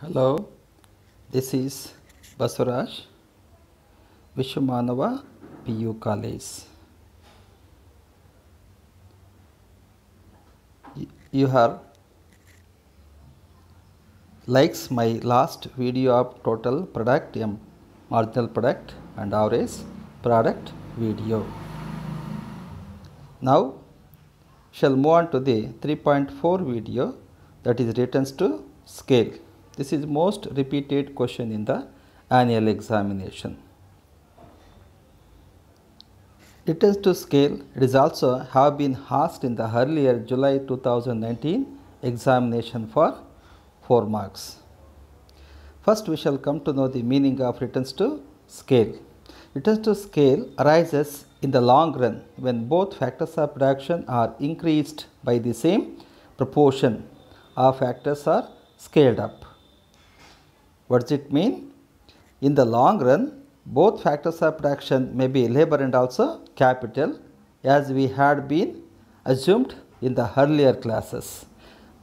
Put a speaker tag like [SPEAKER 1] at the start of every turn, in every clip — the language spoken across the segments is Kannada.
[SPEAKER 1] Hello, this is Basuraj, Vishwamanava PU College. You have likes my last video of total product M marginal product and average product video. Now shall move on to the 3.4 video that is returns to scale. This is most repeated question in the annual examination. Returns to scale is also have been asked in the earlier July 2019 examination for 4 marks. First we shall come to know the meaning of returns to scale. Returns to scale arises in the long run when both factors of production are increased by the same proportion of factors are scaled up. What does it mean? In the long run, both factors of production may be labor and also capital as we had been assumed in the earlier classes.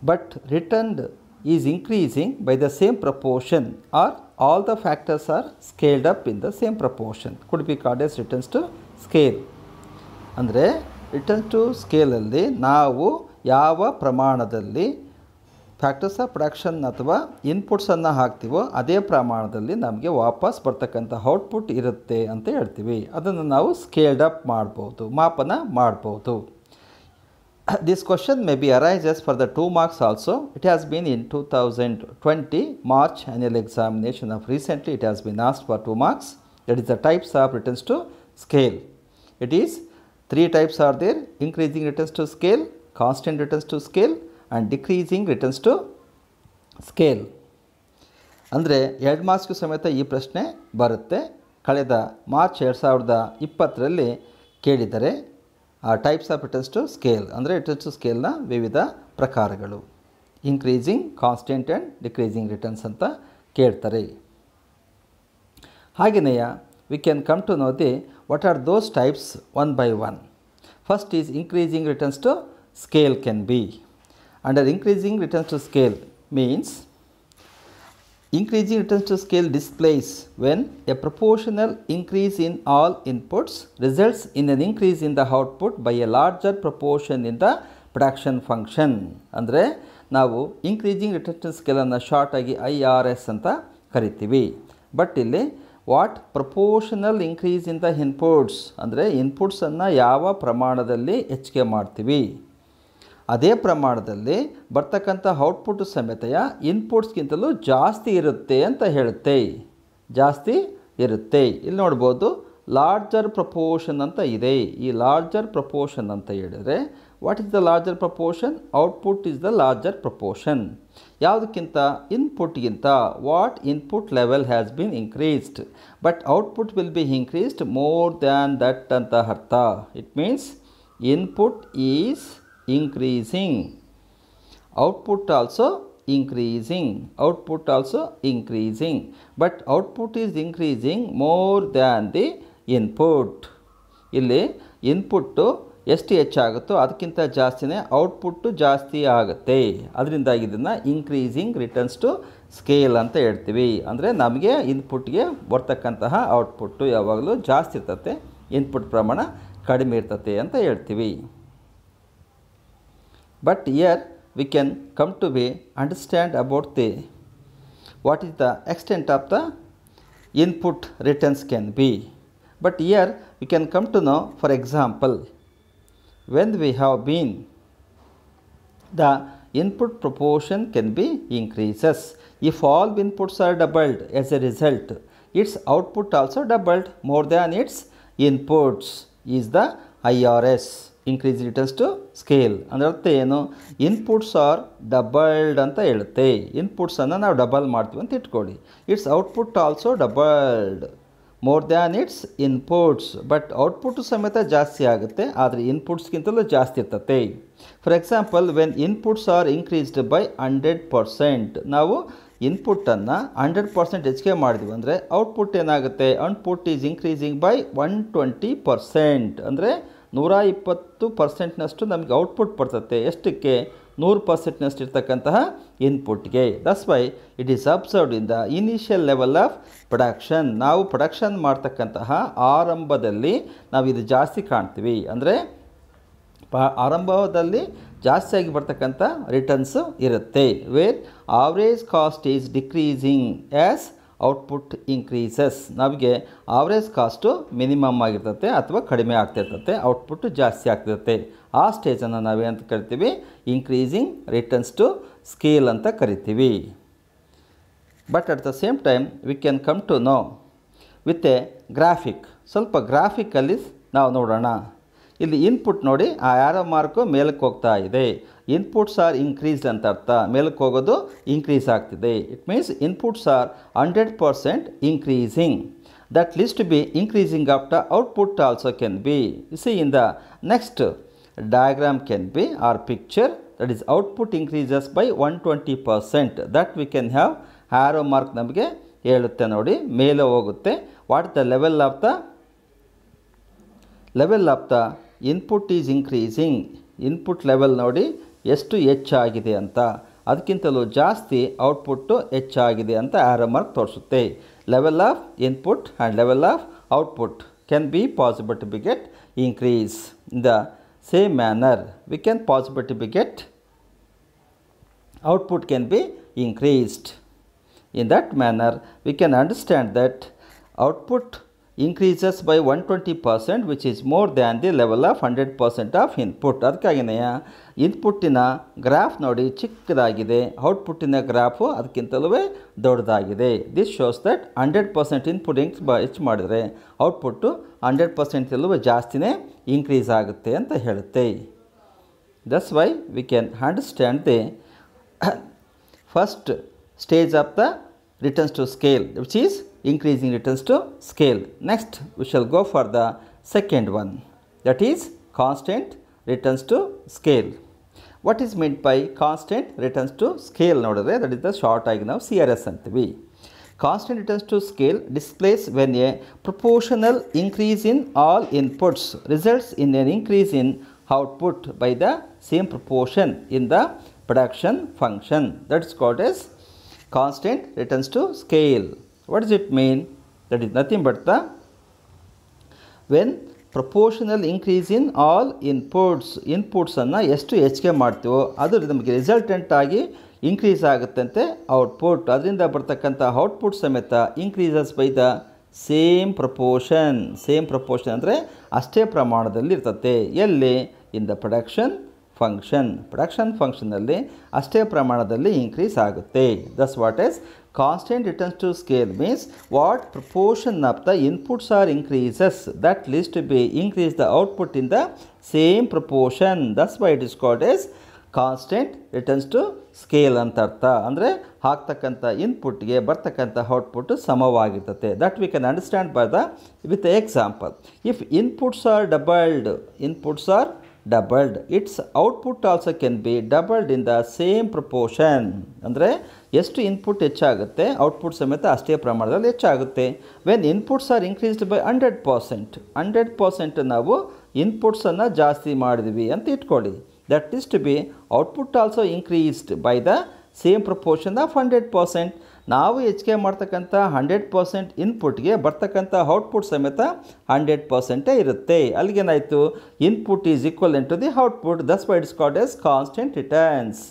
[SPEAKER 1] But returned is increasing by the same proportion or all the factors are scaled up in the same proportion. Could be called as returns to scale. ಅಂದರೆ ರಿಟರ್ನ್ ಟು ಸ್ಕೇಲಲ್ಲಿ ನಾವು ಯಾವ ಪ್ರಮಾಣದಲ್ಲಿ ಫ್ಯಾಕ್ಟರ್ಸ್ ಆಫ್ ಪ್ರೊಡಕ್ಷನ್ ಅಥವಾ ಇನ್ಪುಟ್ಸನ್ನು ಹಾಕ್ತೀವೋ ಅದೇ ಪ್ರಮಾಣದಲ್ಲಿ ನಮಗೆ ವಾಪಸ್ ಬರ್ತಕ್ಕಂಥ ಔಟ್ಪುಟ್ ಇರುತ್ತೆ ಅಂತ ಹೇಳ್ತೀವಿ. ಅದನ್ನು ನಾವು ಸ್ಕೇಲ್ಡ್ ಅಪ್ ಮಾಡ್ಬೋದು, ಮಾಪನ ಮಾಡ್ಬೋದು. This question may be arises for the 2 marks also. It has been in 2020 march annual examination of recently it has been asked for 2 marks. That is the types of returns to scale it is three types are there increasing returns to scale constant returns to scale and decreasing returns to scale ಅಂದರೆ ಎರಡು ಮಾರ್ಕ್ಸ್ಗೂ ಸಮೇತ ಈ ಪ್ರಶ್ನೆ ಬರುತ್ತೆ. ಕಳೆದ ಮಾರ್ಚ್ ಎರಡು ಸಾವಿರದ ಇಪ್ಪತ್ತರಲ್ಲಿ ಕೇಳಿದರೆ, ಆ types of returns to scale ಅಂದರೆ ರಿಟರ್ನ್ಸ್ ಟು ಸ್ಕೇಲ್ನ ವಿವಿಧ ಪ್ರಕಾರಗಳು. Increasing constant and decreasing returns ಅಂತ ಕೇಳ್ತಾರೆ. ಹಾಗೆಯೇ we can come to know the what are those types one by one first is increasing returns to scale can be under increasing returns to scale means Increasing returns to scale displays when a proportional increase in all inputs results in an increase in the output by a larger proportion in the production function. ಅಂದರೆ ನಾವು ಇನ್ಕ್ರೀಸಿಂಗ್ ರಿಟರ್ನ್ ಸ್ಕೇಲನ್ನು ಶಾರ್ಟ್ ಆಗಿ ಐ ಆರ್ ಎಸ್ ಅಂತ ಕರಿತೀವಿ ಬಟ್ ಇಲ್ಲಿ what proportional increase in the inputs ಅಂದರೆ ಇನ್ಪುಟ್ಸನ್ನು ಯಾವ ಪ್ರಮಾಣದಲ್ಲಿ ಹೆಚ್ಚಿಗೆ ಮಾಡ್ತೀವಿ ಅದೇ ಪ್ರಮಾಣದಲ್ಲಿ ಬರ್ತಕ್ಕಂಥ ಔಟ್ಪುಟ್ ಸಮೇತೆಯ ಇನ್ಪುಟ್ಸ್ಗಿಂತಲೂ ಜಾಸ್ತಿ ಇರುತ್ತೆ ಅಂತ ಹೇಳುತ್ತೆ. ಜಾಸ್ತಿ ಇರುತ್ತೆ. ಇಲ್ಲಿ ನೋಡ್ಬೋದು ಲಾರ್ಜರ್ ಪ್ರಪೋರ್ಷನ್ ಅಂತ ಇದೆ. ಈ ಲಾರ್ಜರ್ ಪ್ರಪೋರ್ಷನ್ ಅಂತ ಹೇಳಿದರೆ what is the larger proportion output is the larger proportion ಯಾವುದಕ್ಕಿಂತ? ಇನ್ಪುಟ್ಗಿಂತ what input level has been increased but output will be increased more than that ಅಂತ ಅರ್ಥ. It means input is increasing. Output also increasing. Output also increasing. But output is increasing more than the input. ಇಲ್ಲಿ ಇನ್ಪುಟ್ಟು ಎಷ್ಟು ಹೆಚ್ಚಾಗುತ್ತೋ ಅದಕ್ಕಿಂತ ಜಾಸ್ತಿನೇ ಔಟ್ಪುಟ್ಟು ಜಾಸ್ತಿ ಆಗುತ್ತೆ. ಅದರಿಂದಾಗಿ ಇದನ್ನು ಇನ್ಕ್ರೀಸಿಂಗ್ ರಿಟರ್ನ್ಸ್ ಟು ಸ್ಕೇಲ್ ಅಂತ ಹೇಳ್ತೀವಿ. ಅಂದರೆ ನಮಗೆ ಇನ್ಪುಟ್ಗೆ ಬರ್ತಕ್ಕಂತಹ ಔಟ್ಪುಟ್ಟು ಯಾವಾಗಲೂ ಜಾಸ್ತಿ ಇರ್ತತೆ. ಇನ್ಪುಟ್ ಪ್ರಮಾಣ ಕಡಿಮೆ ಇರ್ತತೆ ಅಂತ ಹೇಳ್ತೀವಿ. But here we can come to be understand about the what is the extent of the input returns can be. But here we can come to know for example when we have been the input proportion can be increases. If all inputs are doubled as a result its output also doubled more than its inputs is the irs increase returns to scale ಅಂದರೆ ಅರ್ಥ ಏನು? ಇನ್ಪುಟ್ಸ್ ಆರ್ ಡಬಲ್ಡ್ ಅಂತ ಹೇಳುತ್ತೆ. ಇನ್ಪುಟ್ಸನ್ನು ನಾವು ಡಬಲ್ ಮಾಡ್ತೀವಿ ಅಂತ ಇಟ್ಕೊಳ್ಳಿ. Its output also doubled more than its inputs but output ಸಮೇತ ಜಾಸ್ತಿ ಆಗುತ್ತೆ, ಆದರೆ ಇನ್ಪುಟ್ಸ್ಗಿಂತಲೂ ಜಾಸ್ತಿ ಇರ್ತತೆ. For example when inputs are increased by hundred percent ನಾವು ಇನ್ಪುಟ್ಟನ್ನು ಹಂಡ್ರೆಡ್ ಪರ್ಸೆಂಟ್ ಹೆಚ್ಚಿಗೆ ಮಾಡಿದ್ವಿ ಅಂದರೆ ಔಟ್ಪುಟ್ ಏನಾಗುತ್ತೆ? Output is increasing by one twenty percent ಅಂದರೆ ನೂರ ಇಪ್ಪತ್ತು ಪರ್ಸೆಂಟ್ನಷ್ಟು ನಮಗೆ ಔಟ್ಪುಟ್ ಬರ್ತತೆ ಎಷ್ಟಕ್ಕೆ? ನೂರು ಪರ್ಸೆಂಟ್ನಷ್ಟು ಇರ್ತಕ್ಕಂತಹ ಇನ್ಪುಟ್ಗೆ thus why it is observed in the initial level of production ನಾವು ಪ್ರೊಡಕ್ಷನ್ ಮಾಡ್ತಕ್ಕಂತಹ ಆರಂಭದಲ್ಲಿ ನಾವು ಇದು ಜಾಸ್ತಿ ಕಾಣ್ತೀವಿ. ಅಂದರೆ ಆರಂಭದಲ್ಲಿ ಜಾಸ್ತಿಯಾಗಿ ಬರ್ತಕ್ಕಂಥ ರಿಟರ್ನ್ಸು ಇರುತ್ತೆ. Where average cost is decreasing as output increases ನಮಗೆ ಆವ್ರೇಜ್ ಕಾಸ್ಟು ಮಿನಿಮಮ್ ಆಗಿರ್ತತೆ ಅಥವಾ ಕಡಿಮೆ ಆಗ್ತಿರ್ತತೆ ಔಟ್ಪುಟ್ ಜಾಸ್ತಿ ಆಗ್ತಿರುತ್ತೆ. ಆ ಸ್ಟೇಜನ್ನು ನಾವೇನಂತ ಕರಿತೀವಿ? ಇನ್ಕ್ರೀಸಿಂಗ್ ರಿಟರ್ನ್ಸ್ ಟು ಸ್ಕೇಲ್ ಅಂತ ಕರಿತೀವಿ. But at the same time we can come to know with a graphic ಸ್ವಲ್ಪ ಗ್ರಾಫಿಕಲ್ಲಿ ನಾವು ನೋಡೋಣ. ಇಲ್ಲಿ ಇನ್ಪುಟ್ ನೋಡಿ, ಆ ಯಾರೋ ಮಾರ್ಕು ಮೇಲಕ್ಕೆ ಹೋಗ್ತಾ ಇದೆ. ಇನ್ಪುಟ್ಸ್ ಆರ್ ಇನ್ಕ್ರೀಸ್ಡ್ ಅಂತ ಅರ್ಥ ಮೇಲಕ್ಕೆ ಹೋಗೋದು ಇನ್ಕ್ರೀಸ್ ಆಗ್ತಿದೆ it means inputs are hundred percent increasing that list be increasing after output also can be see in the next diagram can be or picture that is output increases by 120 percent that we can have arrow mark ನಮಗೆ ಹೇಳುತ್ತೆ ನೋಡಿ ಮೇಲೆ ಹೋಗುತ್ತೆ what the level of the level of the input is increasing input level ನೋಡಿ ಎಷ್ಟು ಹೆಚ್ಚಾಗಿದೆ ಅಂತ ಅದಕ್ಕಿಂತಲೂ ಜಾಸ್ತಿ ಔಟ್ಪುಟ್ಟು ಹೆಚ್ಚಾಗಿದೆ ಅಂತ ಆರೋ ಮಾರ್ಕ್ ತೋರಿಸುತ್ತೆ level of input and level of output can be possible to be get increase in the same manner we can possible to be get output can be increased in that manner we can understand that output increases by 120 percent which is more than the level of 100 percent of input. ಅದಕ್ಕಾಗಿನೆಯ ಇನ್ಪುಟ್ಟಿನ ಗ್ರಾಫ್ ನೋಡಿ ಚಿಕ್ಕದಾಗಿದೆ. ಔಟ್ಪುಟ್ಟಿನ ಗ್ರಾಫು ಅದಕ್ಕಿಂತಲೂ ದೊಡ್ಡದಾಗಿದೆ. This shows that hundred percent input ಇಂಕ್ಸ್ ಬ ಹೆಚ್ಚು ಮಾಡಿದರೆ ಔಟ್ಪುಟ್ಟು ಹಂಡ್ರೆಡ್ ಪರ್ಸೆಂಟಲ್ಲೂ ಜಾಸ್ತಿನೇ ಇನ್ಕ್ರೀಸ್ ಆಗುತ್ತೆ ಅಂತ ಹೇಳುತ್ತೆ. Thus why we can understand the first stage of the returns to scale which is increasing returns to scale. Next we shall go for the second one that is constant returns to scale. What is meant by constant returns to scale ನೋಡಿದ್ರೆ that is the short ಆಗಿ ನಾವು ಸಿ ಆರ್ ಎಸ್ ಅಂತೀವಿ Constant returns to scale displays when a proportional increase in all inputs results in an increase in output by the same proportion in the production function. That is called as constant returns to scale. What does it mean? That is nothing but the when proportional increase in all inputs ಇನ್ಪುಟ್ಸನ್ನು ಎಷ್ಟು ಹೆಚ್ಚಿಗೆ ಮಾಡ್ತೀವೋ ಅದು ನಮಗೆ ರಿಸಲ್ಟೆಂಟ್ ಆಗಿ ಇನ್ಕ್ರೀಸ್ ಆಗುತ್ತಂತೆ ಔಟ್ಪುಟ್ ಅದರಿಂದ ಬರ್ತಕ್ಕಂಥ ಔಟ್ಪುಟ್ ಸಮೇತ increases by the same proportion same proportion ಅಂದರೆ ಅಷ್ಟೇ ಪ್ರಮಾಣದಲ್ಲಿ ಇರ್ತತೆ. ಎಲ್ಲಿ? In the production function production ಫಂಕ್ಷನಲ್ಲಿ ಅಷ್ಟೇ ಪ್ರಮಾಣದಲ್ಲಿ ಇನ್ಕ್ರೀಸ್ ಆಗುತ್ತೆ. Thus what is constant returns to scale means what proportion of the inputs are increases that leads to be increase the output in the same proportion thus why it is called as constant returns to scale ಅಂತ ಅರ್ಥ ಅಂದರೆ ಹಾಕ್ತಕ್ಕಂಥ ಇನ್ಪುಟ್ಗೆ ಬರ್ತಕ್ಕಂಥ output ಸಮವಾಗಿರ್ತದೆ that we can understand by the with example if inputs are doubled inputs are doubled its output also can be doubled in the same proportion ಅಂದರೆ ಎಷ್ಟು ಇನ್ಪುಟ್ ಹೆಚ್ಚಾಗುತ್ತೆ ಔಟ್ಪುಟ್ ಸಮೇತ ಅಷ್ಟೇ ಪ್ರಮಾಣದಲ್ಲಿ ಹೆಚ್ಚಾಗುತ್ತೆ. When inputs are increased by hundred percent hundred percent ನಾವು ಇನ್ಪುಟ್ಸನ್ನು ಜಾಸ್ತಿ ಮಾಡಿದ್ವಿ ಅಂತ ಇಟ್ಕೊಳ್ಳಿ. That is to be output also increased by the same proportion of hundred percent ನಾವು ಹೆಚ್ಚಿಗೆ ಮಾಡ್ತಕ್ಕಂಥ ಹಂಡ್ರೆಡ್ ಪರ್ಸೆಂಟ್ ಇನ್ಪುಟ್ಗೆ ಬರ್ತಕ್ಕಂಥ ಔಟ್ಪುಟ್ ಸಮೇತ ಹಂಡ್ರೆಡ್ ಪರ್ಸೆಂಟೇ ಇರುತ್ತೆ. ಅಲ್ಲಿಗೇನಾಯಿತು? Input is equal to the output thus why it's as constant returns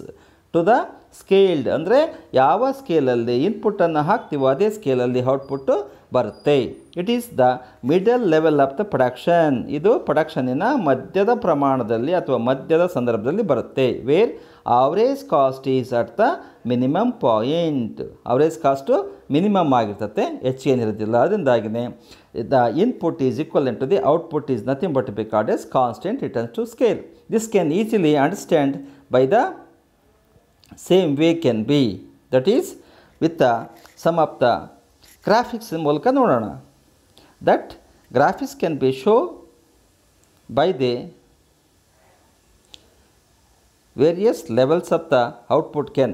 [SPEAKER 1] to the scaled ಅಂದರೆ ಯಾವ ಸ್ಕೇಲಲ್ಲಿ ಇನ್ಪುಟನ್ನು ಹಾಕ್ತೀವೋ ಅದೇ ಸ್ಕೇಲಲ್ಲಿ ಔಟ್ಪುಟ್ಟು ಬರುತ್ತೆ. It is the middle level of the production ಇದು ಪ್ರೊಡಕ್ಷನಿನ ಮಧ್ಯದ ಪ್ರಮಾಣದಲ್ಲಿ ಅಥವಾ ಮಧ್ಯದ ಸಂದರ್ಭದಲ್ಲಿ ಬರುತ್ತೆ where average cost is at the minimum point average cost minimum ಆಗಿರ್ತತೆ ಹೆಚ್ಚಿಗೆ ಏನಿರೋದಿಲ್ಲ ಅದರಿಂದಾಗಿನೇ the input is equal to the output is nothing but be called as constant returns to scale this can easily understand by the same way can be that is with the some of the graphics ಮೂಲಕ ನೋಡೋಣ that graphics can be show by the various levels of the output can.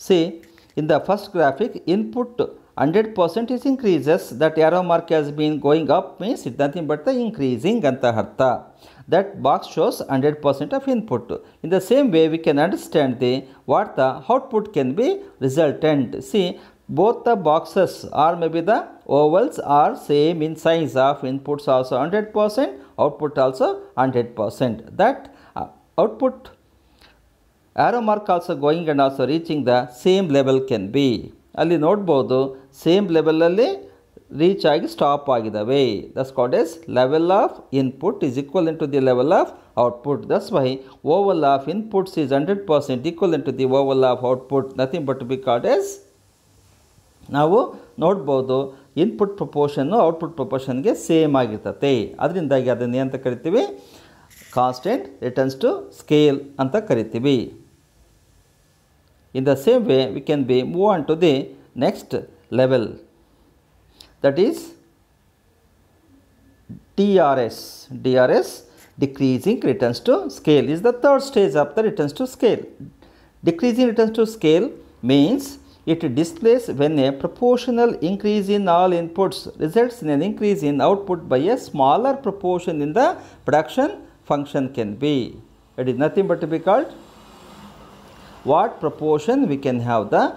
[SPEAKER 1] See, in the first graphic, input 100% is increases. That arrow mark has been going up means it's nothing but the increasing anta harta that box shows 100% of input. In the same way we can understand the what the output can be resultant. See both the boxes or maybe the ovals are same in size of inputs also 100% output also 100% that uh, output arrow mark also going and also reaching the same level can be. ಅಲ್ಲಿ ನೋಡ್ಬೋದು ಸೇಮ್ ಲೆವೆಲಲ್ಲಿ ರೀಚ್ ಆಗಿ ಸ್ಟಾಪ್ ಆಗಿದ್ದಾವೆ thus called as level of input is equal in to the level of output thus why overall of inputs is hundred percent equal in to the overall of output nothing but be called as ನಾವು ನೋಡ್ಬೋದು ಇನ್ಪುಟ್ ಪ್ರಪೋರ್ಷನ್ನು ಔಟ್ಪುಟ್ ಪ್ರಪೋರ್ಷನ್ಗೆ ಸೇಮ್ ಆಗಿರ್ತತೆ. ಅದರಿಂದಾಗಿ ಅದನ್ನು ಏನಂತ ಕರಿತೀವಿ? ಕಾನ್ಸ್ಟೆಂಟ್ ರಿಟರ್ನ್ಸ್ ಟು ಸ್ಕೇಲ್ ಅಂತ ಕರಿತೀವಿ. In the same way, we can be move on to the next level that is DRS. DRS decreasing returns to scale is the third stage of the returns to scale. Decreasing returns to scale means it displays when a proportional increase in all inputs results in an increase in output by a smaller proportion in the production function can be. It is nothing but to be called what proportion we can have the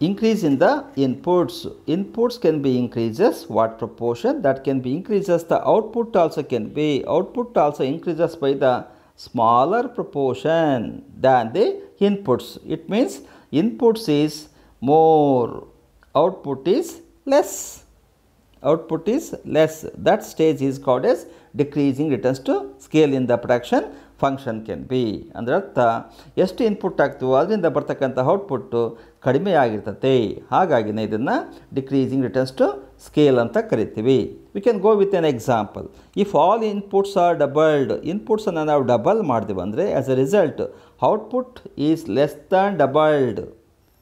[SPEAKER 1] increase in the inputs. Inputs can be increases what proportion that can be increases. The output also can be output also increases by the smaller proportion than the inputs. It means inputs is more output is less. Output is less. That stage is called as decreasing returns to scale in the production function can be ಅಂದರೆ ಅರ್ಥ, ಎಷ್ಟು ಇನ್ಪುಟ್ ಆಗ್ತೀವೋ ಅದರಿಂದ ಬರ್ತಕ್ಕಂಥ ಔಟ್ಪುಟ್ಟು ಕಡಿಮೆ ಆಗಿರ್ತತೆ. ಹಾಗಾಗಿನೇ ಇದನ್ನು ಡಿಕ್ರೀಸಿಂಗ್ ರಿಟರ್ನ್ಸ್ ಟು ಸ್ಕೇಲ್ ಅಂತ ಕರಿತೀವಿ. We can go with an example if all inputs are doubled ಇನ್ಪುಟ್ಸನ್ನು ನಾವು ಡಬಲ್ ಮಾಡಿದೆವು ಅಂದರೆ as a result output is less than doubled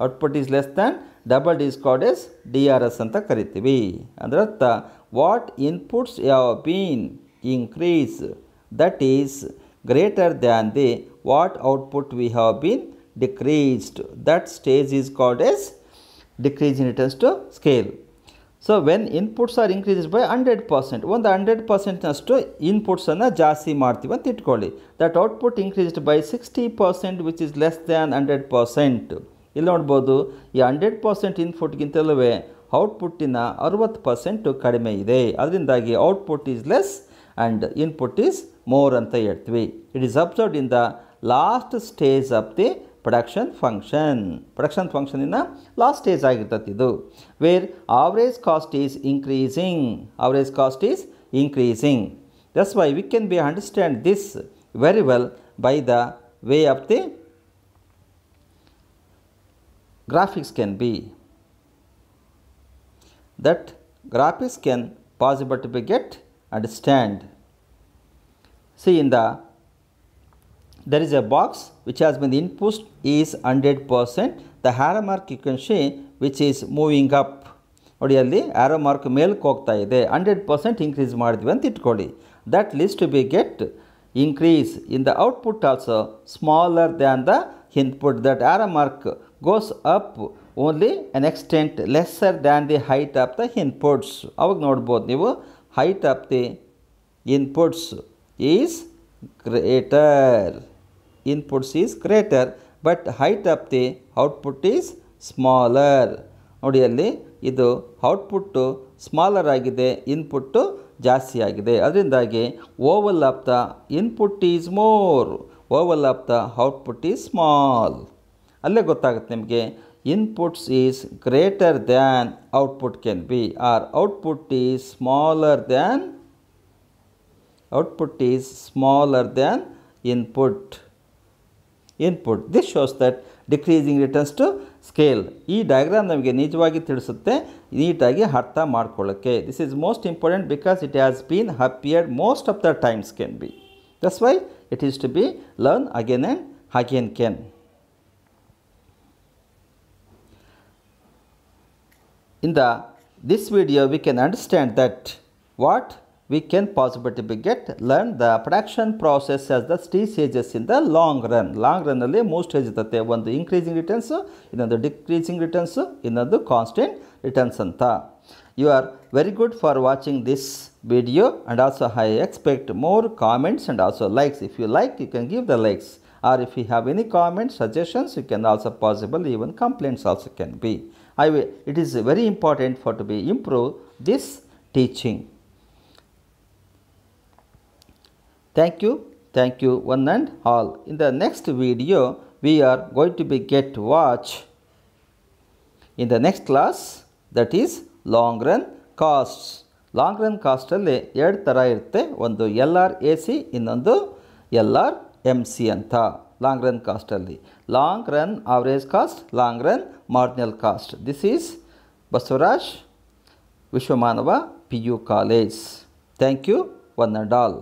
[SPEAKER 1] output is less than double is called as D R S ಅಂತ ಕರಿತೀವಿ. ಅಂದರೆ ಅರ್ಥ ವಾಟ್ ಇನ್ಪುಟ್ಸ್ ಯಾವ been increase that is greater than the what output we have been decreased. That stage is called as decreasing returns to scale. So when inputs are increases by hundred percent ಒಂದು ಹಂಡ್ರೆಡ್ ಪರ್ಸೆಂಟ್ನಷ್ಟು ಇನ್ಪುಟ್ಸನ್ನು ಜಾಸ್ತಿ ಮಾಡ್ತೀವಿ ಅಂತ ಇಟ್ಕೊಳ್ಳಿ. That output increased by sixty percent which is less than hundred percent ಇಲ್ಲಿ ನೋಡ್ಬೋದು, ಈ ಹಂಡ್ರೆಡ್ ಪರ್ಸೆಂಟ್ ಇನ್ಪುಟ್ಗಿಂತಲೂ ಔಟ್ಪುಟ್ಟಿನ ಅರುವತ್ತು ಪರ್ಸೆಂಟು ಕಡಿಮೆ ಇದೆ. ಅದರಿಂದಾಗಿ output is less and input is more ಅಂತ ಹೇಳ್ತೀವಿ it is observed in the last stage of the production function production ಫಂಕ್ಷನಿನ last stage ಆಗಿರ್ತದೆ ಇದು where average cost is increasing average cost is increasing thus why we can be understand this very well by the way of the graphics can be that graphics can possible to be get understand see in the there is a box which has been input is 100% the arrow mark you can see which is moving up ನೋಡಿ ಅಲ್ಲಿ ಆರೋ ಮಾರ್ಕ್ ಮೇಲಕ್ಕೆ ಹೋಗ್ತಾ ಇದೆ ಹಂಡ್ರೆಡ್ ಪರ್ಸೆಂಟ್ ಇನ್ಕ್ರೀಸ್ ಮಾಡಿದ್ವಿ ಅಂತ ಇಟ್ಕೊಳ್ಳಿ that list to be get increase in the output also smaller than the input that arrow mark goes up only an extent lesser than the height of the inputs ಅವಾಗ ನೋಡ್ಬೋದು ನೀವು height of the inputs Is greater. Inputs is greater but height of the output is smaller ನೋಡಿ ಅಲ್ಲಿ ಇದು ಔಟ್ಪುಟ್ಟು ಸ್ಮಾಲರ್ ಆಗಿದೆ ಇನ್ಪುಟ್ಟು ಜಾಸ್ತಿ ಆಗಿದೆ. ಅದರಿಂದಾಗಿ overall of the input is more overall of the output is small ಅಲ್ಲೇ ಗೊತ್ತಾಗುತ್ತೆ ನಿಮಗೆ inputs is greater than output can be or output is smaller than output is smaller than input input this shows that decreasing returns to scale ಈ ಡಯಾಗ್ರಾಮ್ ನಮಗೆ ನಿಜವಾಗಿ ತಿಳಿಸುತ್ತೆ ನೀಟಾಗಿ ಅರ್ಥ ಮಾಡ್ಕೊಳ್ಳೋಕ್ಕೆ this is most important because it has been appeared most of the times can be thus why it is to be learn again and again can in the this video we can understand that what we can possibly be get learn the production process as the three stages in the long run. Long run ಅಲ್ಲಿ ಮೂರು ಸ್ಟೇಜ್ ಇರ್ತದೆ ಒಂದು ಇನ್ಕ್ರೀಸಿಂಗ್ ರಿಟರ್ನ್ಸ್ ಇನ್ನೊಂದು ಡಿಕ್ರೀಸಿಂಗ್ ರಿಟರ್ನ್ಸ್ ಇನ್ನೊಂದು ಕಾನ್ಸ್ಟೆಂಟ್ ರಿಟರ್ನ್ಸ್ ಅಂತ you are very good for watching this video and also I expect more comments and also likes if you like you can give the likes or if you have any comments suggestions you can also possible even complaints also can be i will it is very important for to be improve this teaching Thank you. Thank you, one and all. In the next video, we are going to be get watch. In the next class, that is long run costs. Long run ಕಾಸ್ಟಲ್ಲಿ ಎರಡು ಥರ ಇರುತ್ತೆ. ಒಂದು ಎಲ್ ಆರ್ ಎ ಸಿ ಇನ್ನೊಂದು ಎಲ್ ಆರ್ ಎಂ ಸಿ ಅಂತ long run ಕಾಸ್ಟಲ್ಲಿ long run average cost long run marginal cost this is Basavaraj Vishwamanava P U college thank you one and all